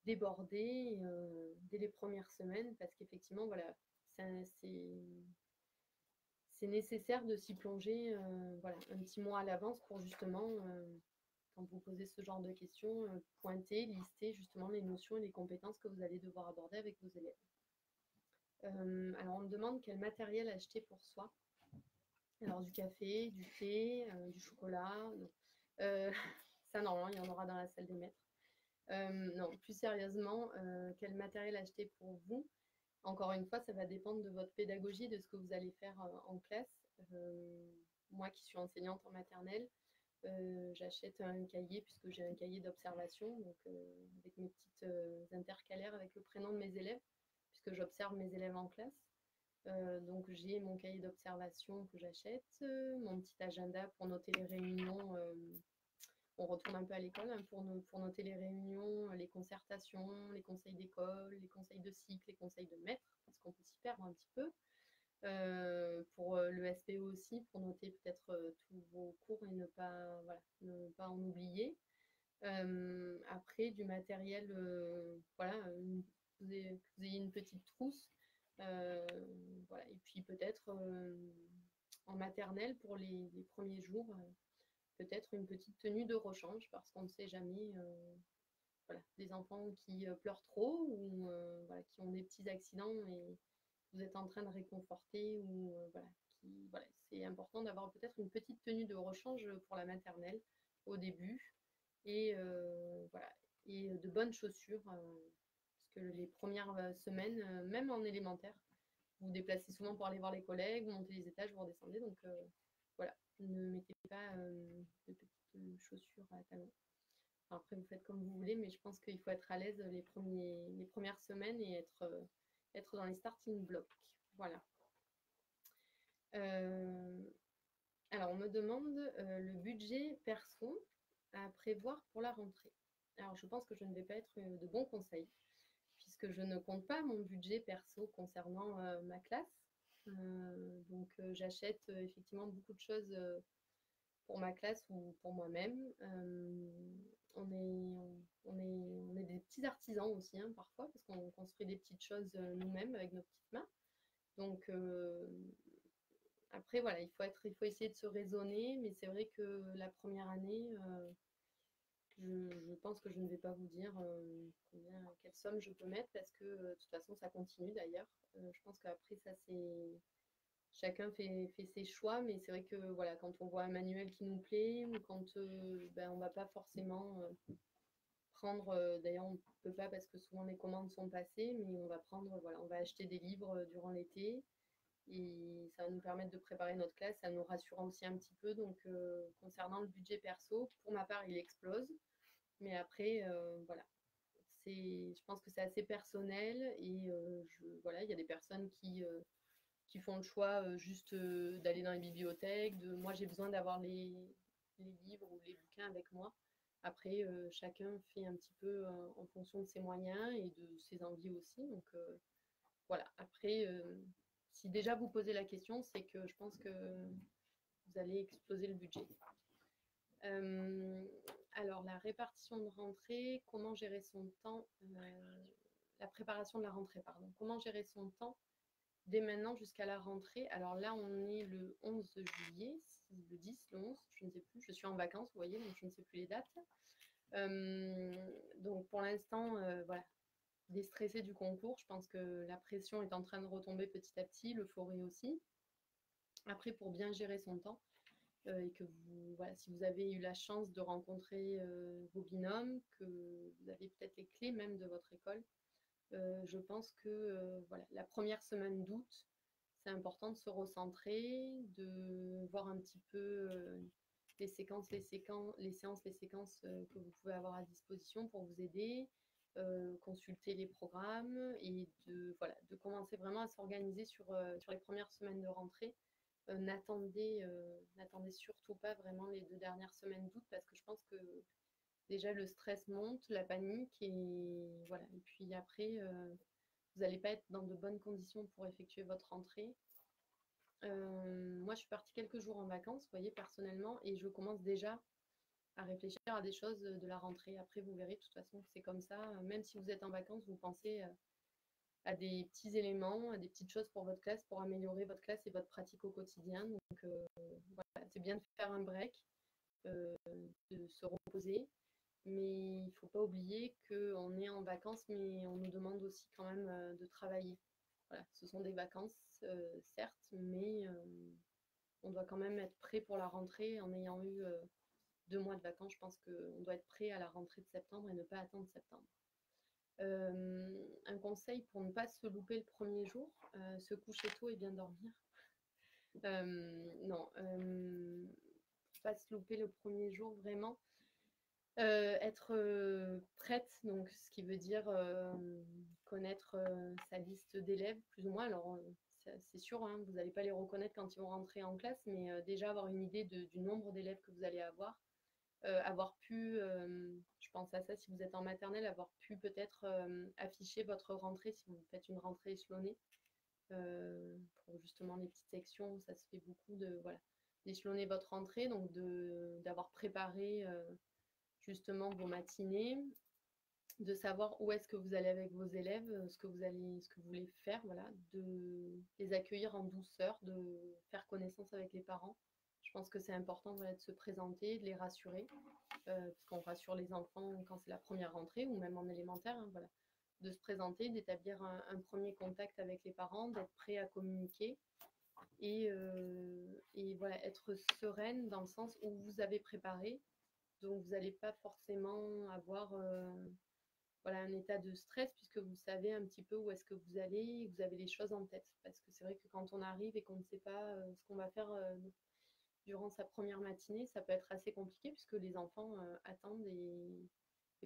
débordé euh, dès les premières semaines parce qu'effectivement, voilà, c'est nécessaire de s'y plonger euh, voilà, un petit mois à l'avance pour justement, quand vous posez ce genre de questions, pointer, lister justement les notions et les compétences que vous allez devoir aborder avec vos élèves. alors, on me demande quel matériel acheter pour soi. Alors du café, du thé, euh, du chocolat. Euh, ça, normalement, il y en aura dans la salle des maîtres. Euh, non, plus sérieusement, quel matériel acheter pour vous? Encore une fois, ça va dépendre de votre pédagogie, de ce que vous allez faire en classe. moi qui suis enseignante en maternelle, j'achète un cahier puisque j'ai un cahier d'observation, avec mes petites intercalaires avec le prénom de mes élèves, puisque j'observe mes élèves en classe. Euh, donc j'ai mon cahier d'observation que j'achète, euh, mon petit agenda pour noter les réunions. Euh, on retourne un peu à l'école hein, pour, noter les réunions, les concertations, les conseils d'école, les conseils de cycle, les conseils de maître, parce qu'on peut s'y perdre un petit peu. pour le SPO aussi, pour noter peut-être tous vos cours et ne pas, en oublier. après, du matériel, voilà, vous ayez une petite trousse euh, voilà. Et puis peut-être euh, en maternelle pour les, premiers jours, euh, peut-être une petite tenue de rechange parce qu'on ne sait jamais voilà, des enfants qui pleurent trop ou qui ont des petits accidents et vous êtes en train de réconforter ou voilà, voilà, c'est important d'avoir peut-être une petite tenue de rechange pour la maternelle au début et voilà et de bonnes chaussures que les premières euh, semaines, euh, même en élémentaire, vous vous déplacez souvent pour aller voir les collègues, vous montez les étages, vous redescendez. Donc euh, ne mettez pas de petites chaussures à talons. après, vous faites comme vous voulez, mais je pense qu'il faut être à l'aise les, les premières semaines et être, être dans les starting blocks. Voilà. alors, on me demande le budget perso à prévoir pour la rentrée. Alors, je pense que je ne vais pas être de bons conseils puisque je ne compte pas mon budget perso concernant euh, ma classe. Euh, donc euh, j'achète effectivement beaucoup de choses pour ma classe ou pour moi-même. on, est, on, est, on est des petits artisans aussi hein, parfois, parce qu'on construit des petites choses nous-mêmes avec nos petites mains. Donc après voilà, il faut être, il faut essayer de se raisonner, mais c'est vrai que la première année, je, pense que je ne vais pas vous dire euh, quelle somme je peux mettre parce que euh, de toute façon ça continue d'ailleurs. Euh, je pense qu'après ça c'est chacun fait, ses choix, mais c'est vrai que voilà, quand on voit un manuel qui nous plaît ou quand ben, on va pas forcément prendre, d'ailleurs on peut pas parce que souvent les commandes sont passées, mais on va prendre, voilà, on va acheter des livres durant l'été et ça va nous permettre de préparer notre classe, ça nous rassurera aussi un petit peu. Donc concernant le budget perso, pour ma part il explose. Mais après, euh, voilà, je pense que c'est assez personnel et je, voilà, il y a des personnes qui, qui font le choix juste d'aller dans les bibliothèques. Moi, j'ai besoin d'avoir les, les, livres ou les bouquins avec moi. Après, chacun fait un petit peu en fonction de ses moyens et de ses envies aussi. Donc voilà. Après, si déjà vous posez la question, c'est que je pense que vous allez exploser le budget. alors, la répartition de rentrée, comment gérer son temps La préparation de la rentrée, pardon. Comment gérer son temps dès maintenant jusqu'à la rentrée? Alors là, on est le 11 juillet, le 10, le 11, je ne sais plus. Je suis en vacances, vous voyez, donc je ne sais plus les dates. donc pour l'instant, voilà, déstressé du concours. Je pense que la pression est en train de retomber petit à petit, l'euphorie aussi. Après, pour bien gérer son temps, euh, et que vous, voilà, si vous avez eu la chance de rencontrer euh, vos binômes, que vous avez peut-être les clés même de votre école, euh, je pense que voilà, la première semaine d'août, c'est important de se recentrer, de voir un petit peu les les séquences, les séances, les séquences que vous pouvez avoir à disposition pour vous aider, consulter les programmes et de, voilà, de commencer vraiment à s'organiser sur, sur les premières semaines de rentrée euh, n'attendez, euh, surtout pas vraiment les deux dernières semaines d'août parce que je pense que déjà le stress monte, la panique et voilà. Et puis après, euh, vous n'allez pas être dans de bonnes conditions pour effectuer votre rentrée. moi, je suis partie quelques jours en vacances, vous voyez, personnellement, et je commence déjà à réfléchir à des choses de la rentrée. Après, vous verrez, de toute façon, c'est comme ça. Même si vous êtes en vacances, vous pensez à des petits éléments, à des petites choses pour votre classe, pour améliorer votre classe et votre pratique au quotidien. Donc voilà, c'est bien de faire un break, de se reposer, mais il ne faut pas oublier qu'on est en vacances, mais on nous demande aussi quand même de travailler. Voilà, ce sont des vacances, certes, mais on doit quand même être prêt pour la rentrée en ayant eu deux mois de vacances. Je pense qu'on doit être prêt à la rentrée de septembre et ne pas attendre septembre. Euh, un conseil pour ne pas se louper le premier jour, euh, se coucher tôt et bien dormir. Euh, non, pas se louper le premier jour vraiment. être prête, donc ce qui veut dire connaître sa liste d'élèves plus ou moins. Alors c'est sûr, hein, vous n'allez pas les reconnaître quand ils vont rentrer en classe, mais déjà avoir une idée du nombre d'élèves que vous allez avoir. Euh, avoir pu, euh, je pense à ça si vous êtes en maternelle, avoir pu peut-être euh, afficher votre rentrée si vous faites une rentrée échelonnée. pour justement les petites sections, ça se fait beaucoup de voilà, d'échelonner votre rentrée, donc d'avoir préparé justement vos matinées, de savoir où est-ce que vous allez avec vos élèves, ce que vous allez, ce que vous voulez faire, voilà, de les accueillir en douceur, de faire connaissance avec les parents, je pense que c'est important de se présenter, de les rassurer, euh, parce qu'on rassure les enfants quand c'est la première rentrée ou même en élémentaire, hein, voilà. de se présenter, d'établir un, premier contact avec les parents, d'être prêt à communiquer et, euh, voilà, être sereine dans le sens où vous avez préparé, donc vous n'allez pas forcément avoir euh, voilà, un état de stress puisque vous savez un petit peu où est-ce que vous allez vous avez les choses en tête. Parce que c'est vrai que quand on arrive et qu'on ne sait pas ce qu'on va faire durant sa première matinée, ça peut être assez compliqué puisque les enfants euh, attendent et,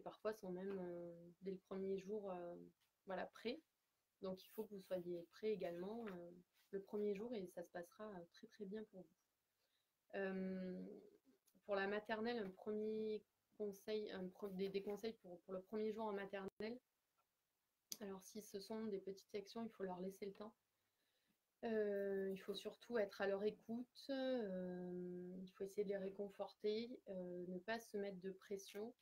parfois sont même euh, dès le premier jour euh, voilà, prêts. Donc il faut que vous soyez prêts également le premier jour et ça se passera très très bien pour vous. pour la maternelle, un premier conseil, des, conseils pour, pour, le premier jour en maternelle. Alors si ce sont des petites sections, il faut leur laisser le temps euh, il faut surtout être à leur écoute, euh, il faut essayer de les réconforter, euh, ne pas se mettre de pression.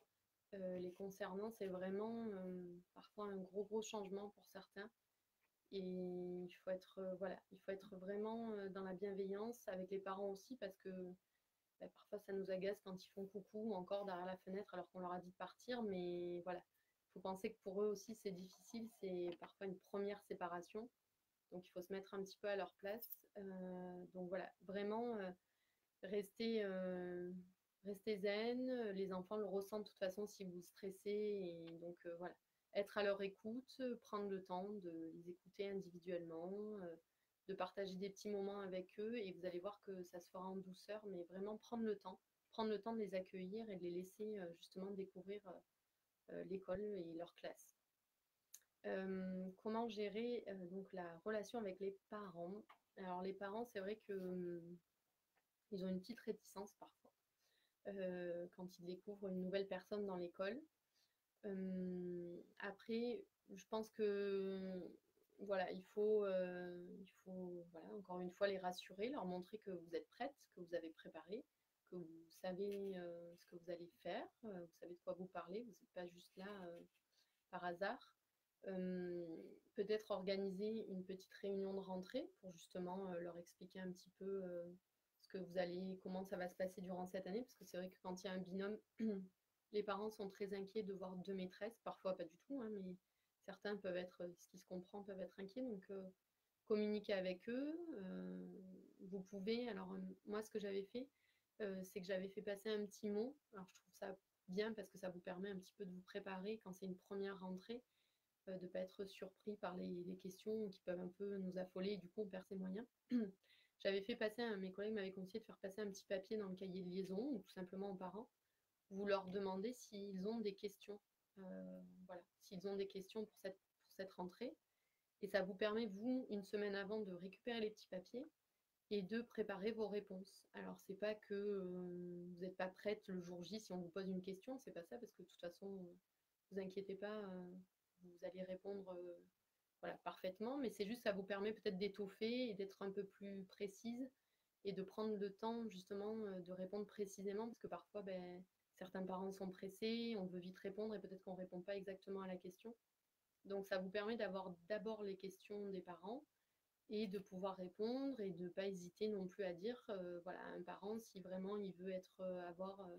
les concernant, c'est vraiment parfois un gros gros changement pour certains. Et il faut être, voilà, il faut être vraiment dans la bienveillance avec les parents aussi parce que bah, parfois ça nous agace quand ils font coucou encore derrière la fenêtre alors qu'on leur a dit de partir. Mais voilà, il faut penser que pour eux aussi c'est difficile, c'est parfois une première séparation. Donc il faut se mettre un petit peu à leur place. Euh, donc voilà, vraiment euh, rester, euh, zen. Les enfants le ressentent de toute façon si vous stressez. Donc voilà, être à leur écoute, prendre le temps de les écouter individuellement, de partager des petits moments avec eux. Et vous allez voir que ça se fera en douceur, mais vraiment prendre le temps. Prendre le temps de les accueillir et de les laisser justement découvrir l'école et leur classe. Comment gérer donc la relation avec les parents? Alors les parents, c'est vrai que ils ont une petite réticence parfois quand ils découvrent une nouvelle personne dans l'école. après, je pense que voilà, il faut, encore une fois les rassurer, leur montrer que vous êtes prête, que vous avez préparé, que vous savez ce que vous allez faire, vous savez de quoi vous parlez, vous n'êtes pas juste là par hasard. Peut-être organiser une petite réunion de rentrée pour justement leur expliquer un petit peu ce que vous allez, comment ça va se passer durant cette année, parce que c'est vrai que quand il y a un binôme, les parents sont très inquiets de voir deux maîtresses, parfois pas du tout, hein, mais certains peuvent être, ce qui se comprend, peuvent être inquiets. Donc, communiquer avec eux. vous pouvez, alors moi, ce que j'avais fait, c'est que j'avais fait passer un petit mot. Alors, je trouve ça bien parce que ça vous permet un petit peu de vous préparer quand c'est une première rentrée, de ne pas être surpris par les, questions qui peuvent un peu nous affoler et du coup on perd ses moyens. J'avais fait passer, mes collègues m'avaient conseillé de faire passer un petit papier dans le cahier de liaison ou tout simplement aux parents. Vous leur demandez s'ils ont des questions. voilà, s'ils ont des questions pour cette, rentrée. Et ça vous permet, vous, une semaine avant, de récupérer les petits papiers et de préparer vos réponses. Alors, c'est pas que euh, vous n'êtes pas prête le jour J si on vous pose une question, c'est pas ça, parce que de toute façon, vous inquiétez pas, euh, vous allez répondre euh, parfaitement, mais c'est juste ça vous permet peut-être d'étoffer et d'être un peu plus précise et de prendre le temps justement de répondre précisément, parce que parfois, ben, certains parents sont pressés, on veut vite répondre et peut-être qu'on ne répond pas exactement à la question. Donc ça vous permet d'avoir d'abord les questions des parents et de pouvoir répondre et de ne pas hésiter non plus à dire, euh, voilà, un parent, si vraiment il veut être, euh, avoir, euh,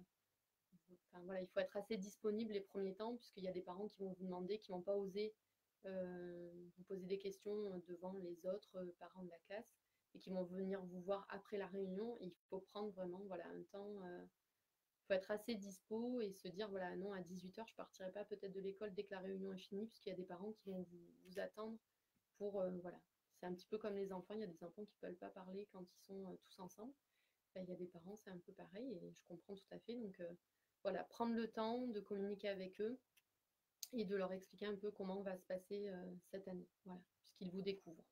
il faut être assez disponible les premiers temps, puisqu'il y a des parents qui vont vous demander, qui ne vont pas oser vous poser des questions devant les autres parents de la classe et qui vont venir vous voir après la réunion. il faut prendre vraiment, voilà, un temps faut être assez dispo et se dire voilà non à 18h je partirai pas peut-être de l'école dès que la réunion est finie puisqu'il y a des parents qui vont vous, attendre pour voilà c'est un petit peu comme les enfants, il y a des enfants qui ne veulent pas parler quand ils sont euh, tous ensemble. Il y a des parents, c'est un peu pareil et je comprends tout à fait. Donc euh, voilà, prendre le temps de communiquer avec eux et de leur expliquer un peu comment va se passer euh, cette année, voilà, puisqu'ils vous découvrent.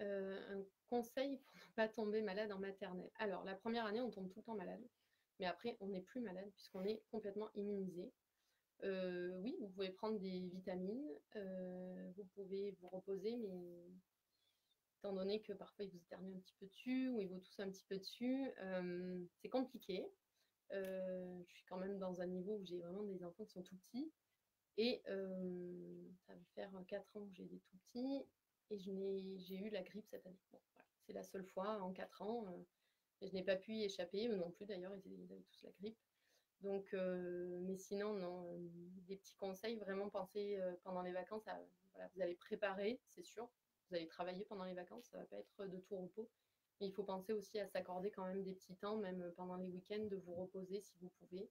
un conseil pour ne pas tomber malade en maternelle. Alors, la première année, on tombe tout le temps malade, mais après, on n'est plus malade puisqu'on est complètement immunisé. Euh, oui, vous pouvez prendre des vitamines, euh, vous pouvez vous reposer, mais étant donné que parfois il vous éternue un petit peu dessus ou il vous tousse un petit peu dessus, euh, c'est compliqué. Je suis quand même dans un niveau où j'ai vraiment des enfants qui sont tout petits. Et ça va faire 4 ans que j'ai des tout petits et j'ai eu la grippe cette année. C'est la seule fois en 4 ans. et je n'ai pas pu y échapper, eux non plus d'ailleurs, ils avaient tous la grippe. Donc, euh, mais sinon, non, euh, des petits conseils, vraiment penser euh, pendant les vacances, vous allez préparer, c'est sûr, vous allez travailler pendant les vacances, ça ne va pas être de tout repos. Il faut penser aussi à s'accorder quand même des petits temps, même pendant les week-ends, de vous reposer si vous pouvez,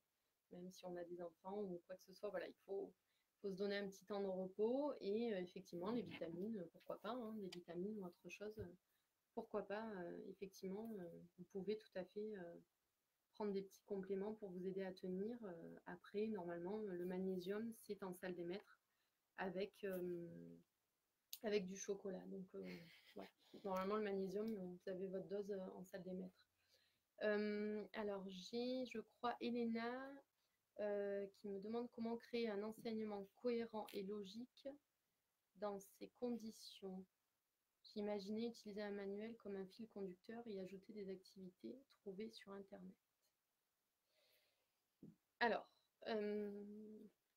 même si on a des enfants ou quoi que ce soit. Voilà, il faut, se donner un petit temps de repos et effectivement, les vitamines, pourquoi pas, hein, des vitamines ou autre chose, pourquoi pas, effectivement, vous pouvez tout à fait des petits compléments pour vous aider à tenir. Euh, après, normalement, le magnésium, c'est en salle des maîtres avec, euh, du chocolat. Euh, Normalement, le magnésium, vous avez votre dose en salle des maîtres. alors, j'ai, je crois, Elena qui me demande comment créer un enseignement cohérent et logique dans ces conditions. J'imaginais utiliser un manuel comme un fil conducteur et ajouter des activités trouvées sur Internet. Alors,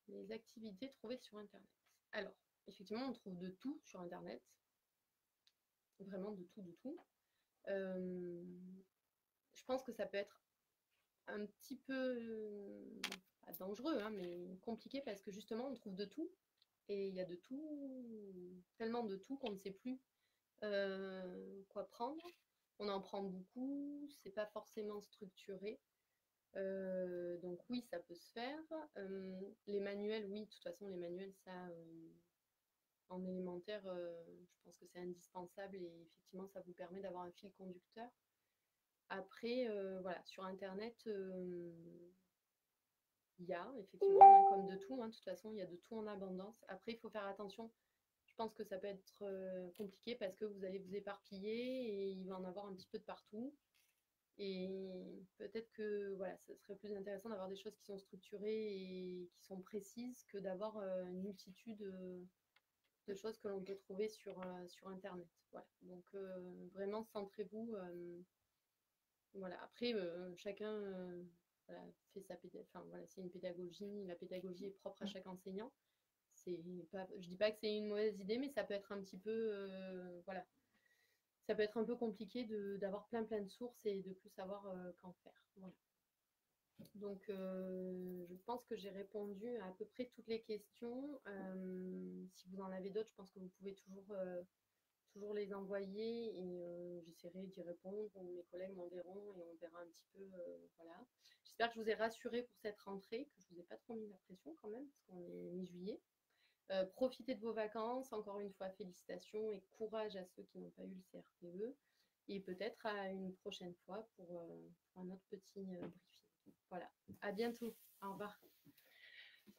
les activités trouvées sur Internet. Alors, effectivement, on trouve de tout sur Internet. Vraiment de tout, de tout. je pense que ça peut être un petit peu dangereux, hein, mais compliqué parce que justement, on trouve de tout. Et il y a de tout, tellement de tout qu'on ne sait plus quoi prendre. On en prend beaucoup, c'est pas forcément structuré. Euh, donc oui, ça peut se faire. Euh, les manuels, oui, de toute façon, les manuels, ça, euh, en élémentaire, je pense que c'est indispensable et effectivement, ça vous permet d'avoir un fil conducteur. Après, voilà, sur Internet, il y a effectivement, comme de tout, hein, de toute façon, il y a de tout en abondance. Après, il faut faire attention. Je pense que ça peut être compliqué parce que vous allez vous éparpiller et il va en avoir un petit peu de partout. Et peut-être que voilà, ce serait plus intéressant d'avoir des choses qui sont structurées et qui sont précises que d'avoir une multitude de choses que l'on peut trouver sur, sur Internet. Voilà. Donc vraiment, centrez-vous. voilà. Après, chacun fait sa enfin, voilà, c'est une pédagogie. La pédagogie est propre à chaque enseignant. Pas, je dis pas que c'est une mauvaise idée, mais ça peut être un petit peu, voilà, ça peut être un peu compliqué d'avoir plein plein de sources et de plus savoir euh, qu'en faire. Donc, euh, je pense que j'ai répondu à à peu près toutes les questions. Euh, si vous en avez d'autres, je pense que vous pouvez toujours, toujours les envoyer et j'essaierai d'y répondre. Mes collègues m'enverront et on verra un petit peu. voilà. J'espère que je vous ai rassuré pour cette rentrée, que je ne vous ai pas trop mis la pression quand même, parce qu'on est mi-juillet. Euh, profitez de vos vacances. Encore une fois, félicitations et courage à ceux qui n'ont pas eu le CRTE. Et peut-être à une prochaine fois pour, euh, un autre petit euh, briefing. Voilà, à bientôt. Au revoir.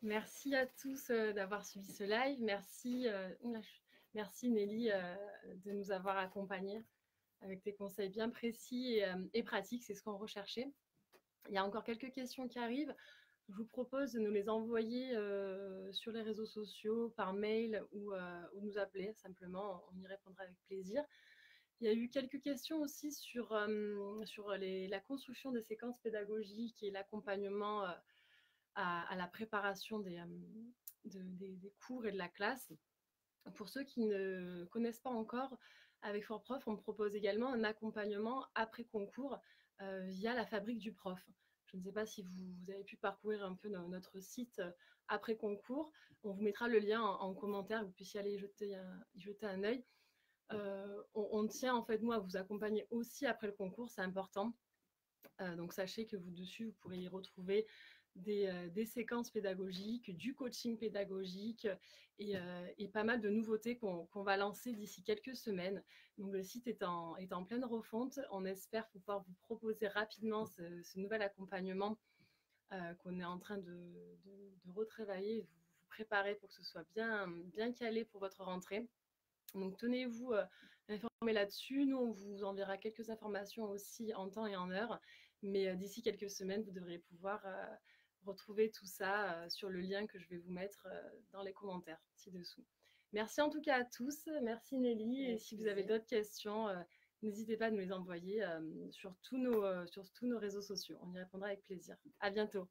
Merci à tous d'avoir suivi ce live. Merci, merci Nelly de nous avoir accompagnés avec des conseils bien précis et pratiques. C'est ce qu'on recherchait. Il y a encore quelques questions qui arrivent. Je vous propose de nous les envoyer euh, sur les réseaux sociaux, par mail ou, euh, nous appeler simplement. On y répondra avec plaisir. Il y a eu quelques questions aussi sur, euh, sur la construction des séquences pédagogiques et l'accompagnement à, la préparation des, des, cours et de la classe. Pour ceux qui ne connaissent pas encore, avec Fort Prof, on propose également un accompagnement après concours via la fabrique du prof. Je ne sais pas si vous, avez pu parcourir un peu notre site euh, après concours. On vous mettra le lien en, commentaire, vous puissiez aller y jeter un, jeter un œil. Euh, on, tient en fait, nous, à vous accompagner aussi après le concours, c'est important. Euh, donc sachez que vous dessus, vous pourrez y retrouver euh, des, séquences pédagogiques, du coaching pédagogique et, euh, pas mal de nouveautés qu'on va lancer d'ici quelques semaines. Donc le site est en, pleine refonte. On espère pouvoir vous proposer rapidement ce, nouvel accompagnement euh, qu'on est en train de, de, retravailler, vous, vous préparer pour que ce soit bien, bien calé pour votre rentrée. Donc tenez-vous informés là-dessus. Nous, on vous enverra quelques informations aussi en temps et en heure. Mais d'ici quelques semaines, vous devrez pouvoir retrouver tout ça euh, sur le lien que je vais vous mettre euh, dans les commentaires ci-dessous. Merci en tout cas à tous. Merci Nelly. Et si vous avez d'autres questions, euh, n'hésitez pas à nous les envoyer sur, tous nos, sur tous nos réseaux sociaux. On y répondra avec plaisir. À bientôt.